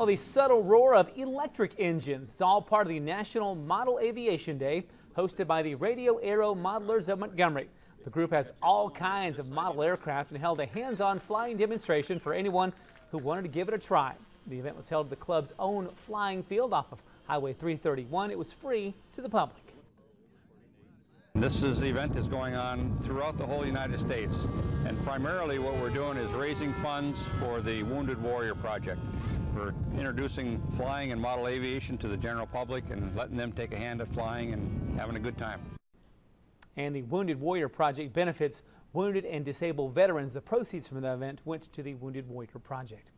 Well, the subtle roar of electric engines. It's all part of the National Model Aviation Day hosted by the Radio Aero Modelers of Montgomery. The group has all kinds of model aircraft and held a hands-on flying demonstration for anyone who wanted to give it a try. The event was held at the club's own flying field off of Highway 331. It was free to the public. This is, event is going on throughout the whole United States and primarily what we're doing is raising funds for the Wounded Warrior Project. We're introducing flying and model aviation to the general public and letting them take a hand at flying and having a good time. And the Wounded Warrior Project benefits wounded and disabled veterans. The proceeds from the event went to the Wounded Warrior Project.